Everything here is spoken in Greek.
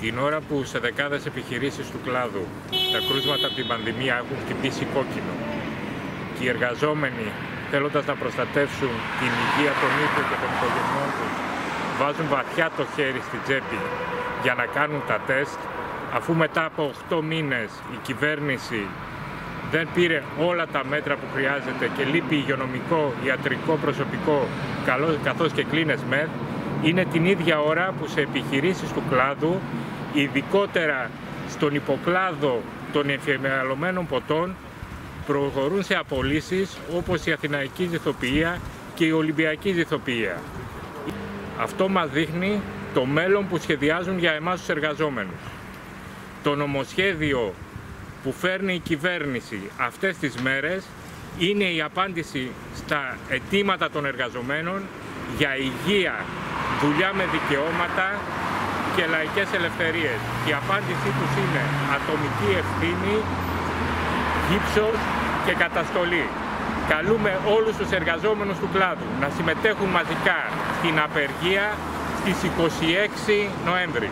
Την ώρα που σε δεκάδες επιχειρήσεις του κλάδου τα κρούσματα από την πανδημία έχουν χτυπήσει κόκκινο και οι εργαζόμενοι θέλοντας να προστατεύσουν την υγεία των ίδιων και των οικογενειών τους βάζουν βαθιά το χέρι στη τσέπη για να κάνουν τα τεστ αφού μετά από 8 μήνες η κυβέρνηση δεν πήρε όλα τα μέτρα που χρειάζεται και λείπει υγειονομικό, ιατρικό προσωπικό καθώς και κλίνες μεθ, είναι την ίδια ώρα που σε επιχειρήσεις του κλάδου, ειδικότερα στον υποκλάδο των εφημεραλωμένων ποτών, προχωρούν σε απολύσεις όπως η Αθηναϊκή Ζηθοποιία και η Ολυμπιακή Ζηθοποιία. Αυτό μας δείχνει το μέλλον που σχεδιάζουν για εμάς τους εργαζόμενους. Το νομοσχέδιο που φέρνει η κυβέρνηση αυτές τις μέρες είναι η απάντηση στα αιτήματα των εργαζομένων για υγεία, δουλειά με δικαιώματα και λαϊκές ελευθερίες. Η απάντησή τους είναι ατομική ευθύνη, γύψος και καταστολή. Καλούμε όλους τους εργαζόμενους του κλάδου να συμμετέχουν μαζικά στην απεργία στις 26 Νοέμβρη.